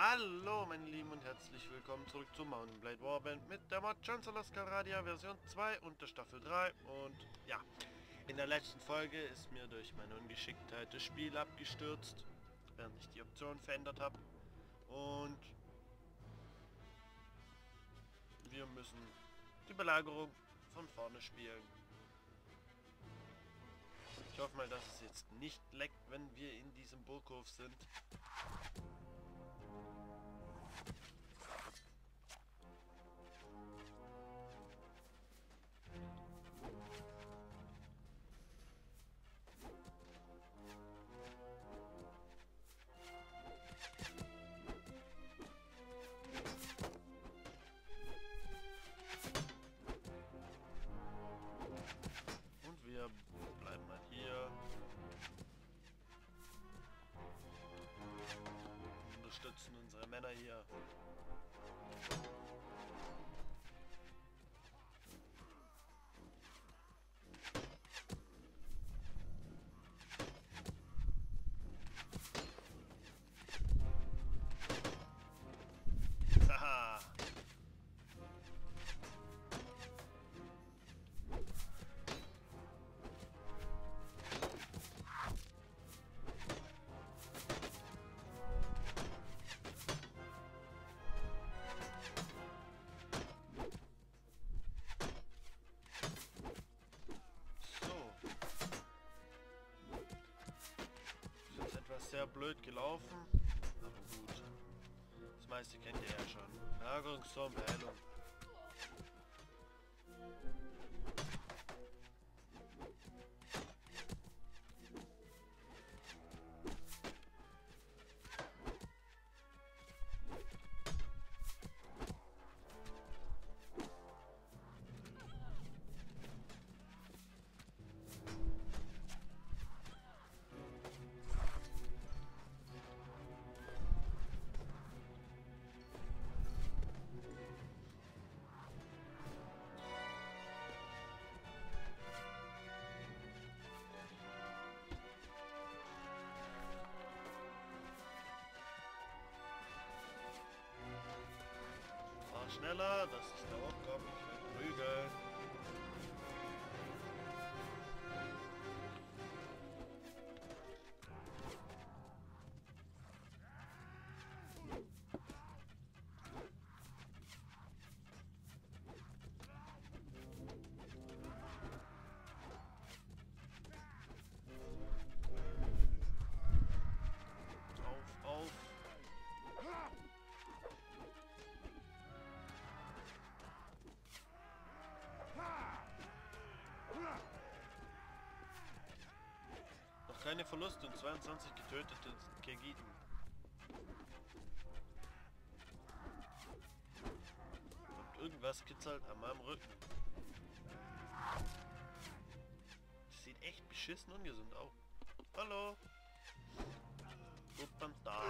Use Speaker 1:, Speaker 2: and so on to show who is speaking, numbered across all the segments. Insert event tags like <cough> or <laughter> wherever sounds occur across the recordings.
Speaker 1: Hallo meine Lieben und herzlich willkommen zurück zu Mountain Blade Warband mit der Mod Chancellor's Caradia Version 2 und der Staffel 3 und ja, in der letzten Folge ist mir durch meine Ungeschicktheit das Spiel abgestürzt, während ich die Option verändert habe und wir müssen die Belagerung von vorne spielen. Ich hoffe mal, dass es jetzt nicht leckt, wenn wir in diesem Burghof sind. Sehr blöd gelaufen, aber gut. Das meiste kennt ihr ja schon. Lagerungsturm, Beheilung. Schneller, dass ich da hochkomme. Ich will prügeln. Keine Verluste und 22 getötete Kirgiten. Und irgendwas kitzelt an meinem Rücken. Das sieht echt beschissen ungesund aus. Hallo? Gut, da.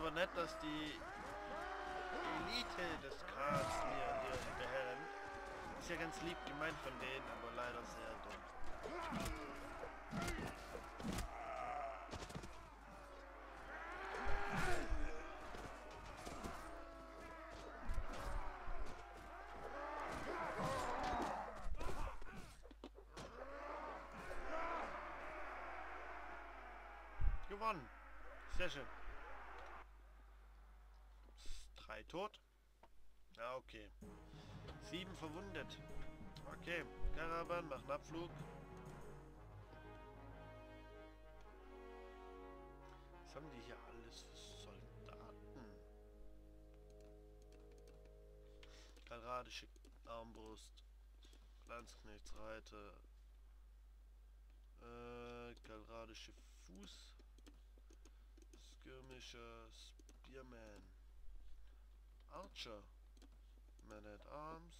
Speaker 1: Aber nett, dass die Elite des Grats mir hier hinterher rennt. Ist ja ganz lieb gemeint von denen, aber leider sehr dumm. Gewonnen. Sehr schön. Drei tot. Ja, okay. Sieben verwundet. Okay, Karaban macht Abflug. Was haben die hier alles für Soldaten? Karadische Armbrust. Landsknechtsreiter. Äh, Kalradische Fuß. Skirmisher Spearman. Archer. Man at Arms.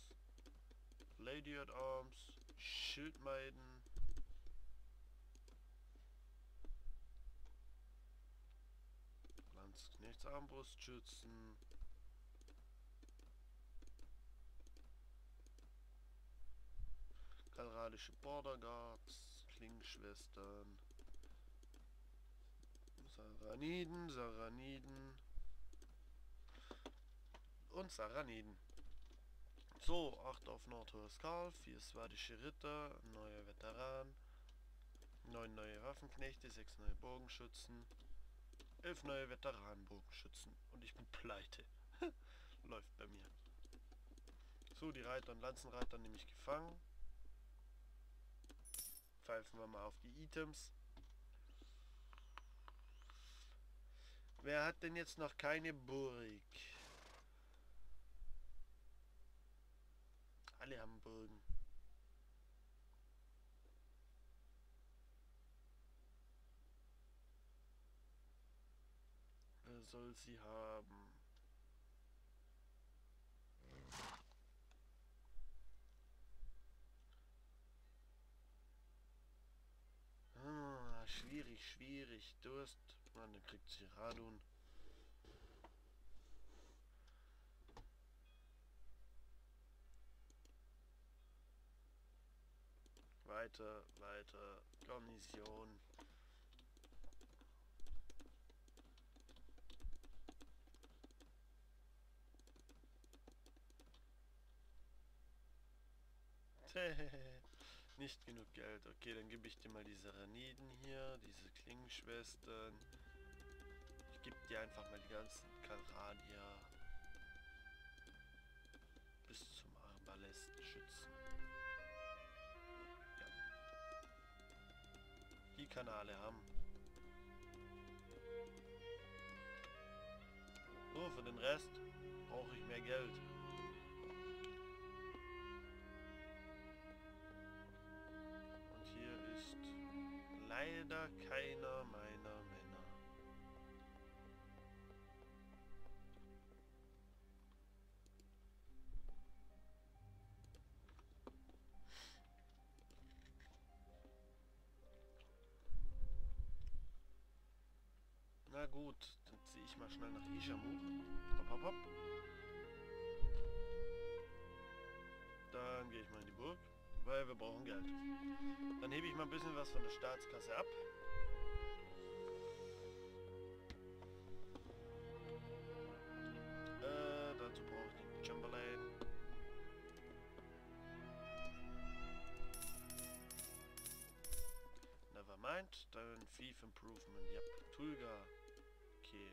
Speaker 1: Lady at Arms. Schildmeiden. Landsknechts Armbrustschützen. Kalradische Border Guards. Klingschwestern. Saraniden, Saraniden und Saraniden. So, 8 auf Nordhorskal, 4 swadische Ritter, neuer Veteran, 9 neue Waffenknechte, 6 neue Bogenschützen, 11 neue Veteranenbogenschützen und ich bin pleite. <laughs> Läuft bei mir. So, die Reiter und Lanzenreiter nehme ich gefangen. Pfeifen wir mal auf die Items. Wer hat denn jetzt noch keine Burg? Alle haben Burgen. Wer soll sie haben? Ah, schwierig, schwierig. Durst. Man, dann kriegt sie Radun. Weiter, weiter. Garnison. <laughs> Nicht genug Geld. Okay, dann gebe ich dir mal diese Raniden hier, diese Klingenschwestern. Ich gebe dir einfach mal die ganzen bis Kanale haben. So, für den Rest brauche ich mehr Geld. leider keiner meiner gut, dann ziehe ich mal schnell nach Ishamu. Hopp, hopp, hopp. Dann gehe ich mal in die Burg weil wir brauchen Geld. Dann hebe ich mal ein bisschen was von der Staatskasse ab. Äh, dazu brauche ich den Chamberlain. Nevermind, dann Thief Improvement, yep. Tulga. Okay.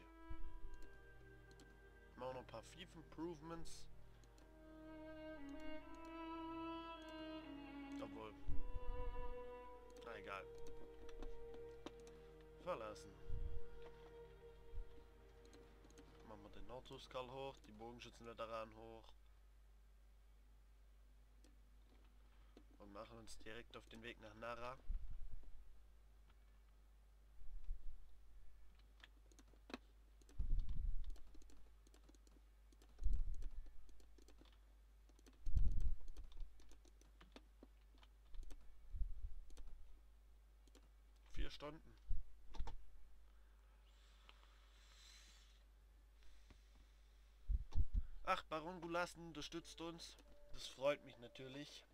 Speaker 1: Machen wir noch ein paar Thief Improvements. Obwohl. Na egal. Verlassen. Machen wir den Nordhuskal hoch, die Bogenschützenveteran hoch. Und machen uns direkt auf den Weg nach Nara. verstanden. Ach, Baron Gulassen unterstützt uns. Das freut mich natürlich.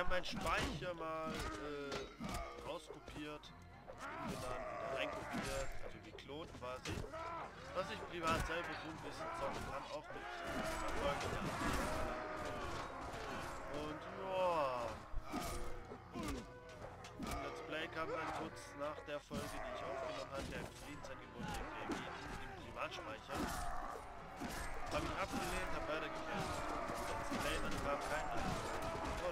Speaker 1: Habe meinen Speicher mal äh, rauskopiert, umbenannt, wieder reinkopiert, also geklont quasi. Was ich privat selber so ein bisschen zocken kann, auch mit Erfolgen der Und ja. Let's Play kam dann kurz nach der Folge, die ich aufgenommen hatte, im Friedensangebot im Privatspeicher. Habe ich abgelehnt, habe weitergekämpft. Let's Play, dann kam kein Antwort.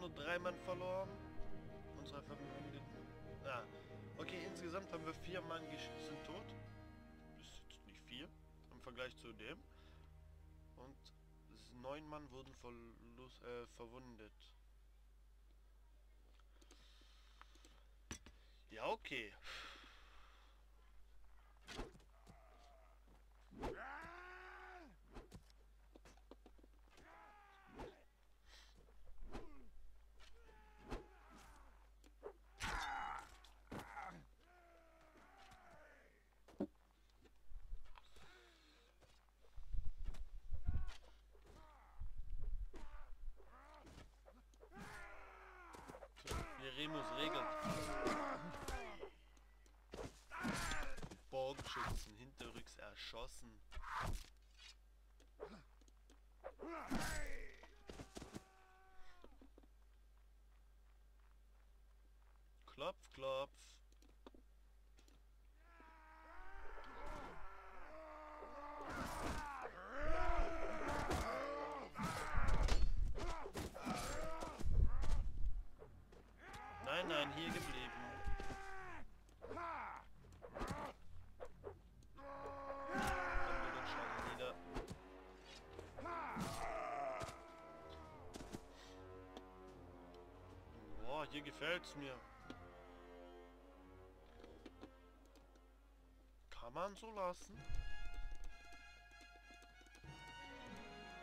Speaker 1: nur drei Mann verloren. Unsere Verbündeten. Ah. Okay, insgesamt haben wir vier Mann sind tot. Ist jetzt nicht viel im Vergleich zu dem. Und neun Mann wurden verlust, äh, verwundet. Ja, okay. So, Remus regelt. Bogenschützen hinterrücks erschossen. Klopf, klopf. Hier gefällt's mir. Kann man so lassen?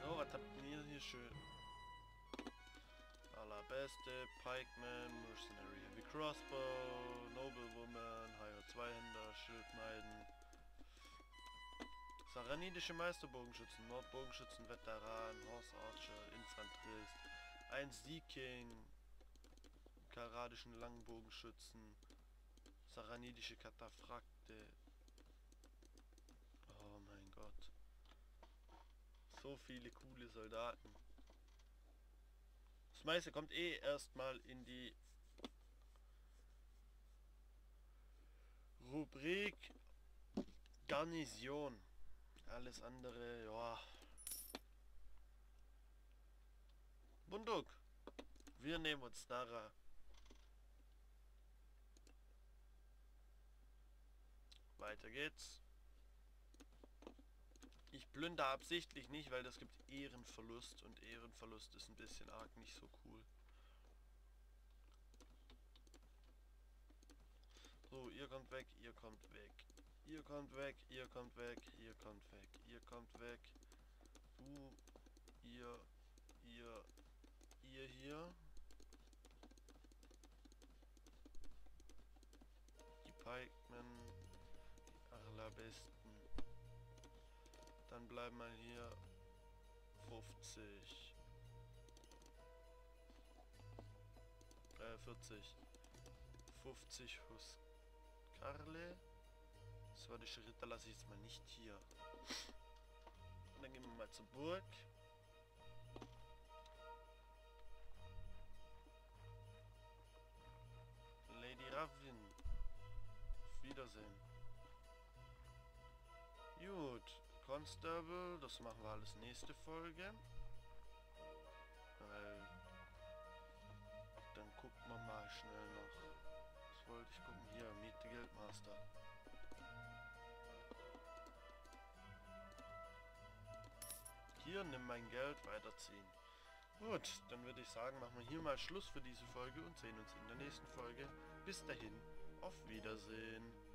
Speaker 1: Oh, was habt ihr hier schön? Allerbeste, Pikeman, Mercenary Heavy Crossbow, Noblewoman, Higher Zweihänder, Schildmeiden, Saranidische Meisterbogenschützen, Nordbogenschützen, Veteran, Horse Archer, Infanterist, ein Sea King, karadischen Langbogenschützen, Saranidische Kataphrakte. Oh mein Gott. So viele coole Soldaten. Das meiste kommt eh erstmal in die Rubrik Garnison. Alles andere, ja. Bunduk. Wir nehmen uns Nara. Weiter geht's. Ich plünder absichtlich nicht, weil das gibt Ehrenverlust und Ehrenverlust ist ein bisschen arg nicht so cool. So, ihr kommt weg, ihr kommt weg. Ihr kommt weg, ihr kommt weg, ihr kommt weg, ihr kommt weg. Du, ihr, ihr, ihr hier. Die Pikemen, die allerbesten. Dann bleiben wir hier 50. Äh, 40. 50 Huskarle. Swordische Ritter lasse ich jetzt mal nicht hier. Und dann gehen wir mal zur Burg. Lady Ravin. Auf Wiedersehen. Gut. Constable, das machen wir alles nächste Folge. Weil dann gucken wir mal schnell noch. Was wollte ich gucken? Hier, Meet the Guildmaster. Hier, nimm mein Geld, weiterziehen. Gut, dann würde ich sagen, machen wir hier mal Schluss für diese Folge und sehen uns in der nächsten Folge. Bis dahin, auf Wiedersehen.